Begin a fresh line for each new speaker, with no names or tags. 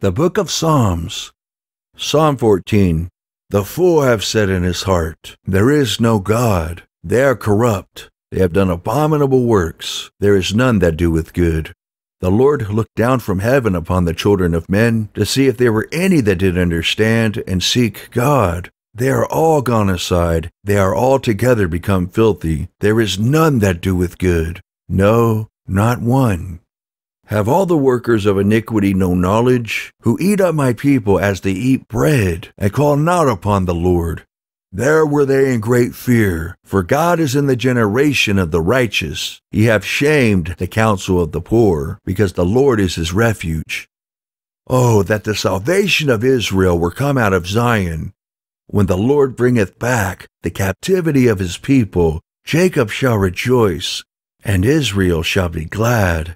The Book of Psalms. Psalm 14. The fool have said in his heart, There is no God. They are corrupt. They have done abominable works. There is none that doeth good. The Lord looked down from heaven upon the children of men to see if there were any that did understand and seek God. They are all gone aside. They are altogether become filthy. There is none that doeth good. No, not one. Have all the workers of iniquity no knowledge, who eat up my people as they eat bread, and call not upon the Lord? There were they in great fear, for God is in the generation of the righteous. He hath shamed the counsel of the poor, because the Lord is his refuge. Oh, that the salvation of Israel were come out of Zion. When the Lord bringeth back the captivity of his people, Jacob shall rejoice, and Israel shall be glad.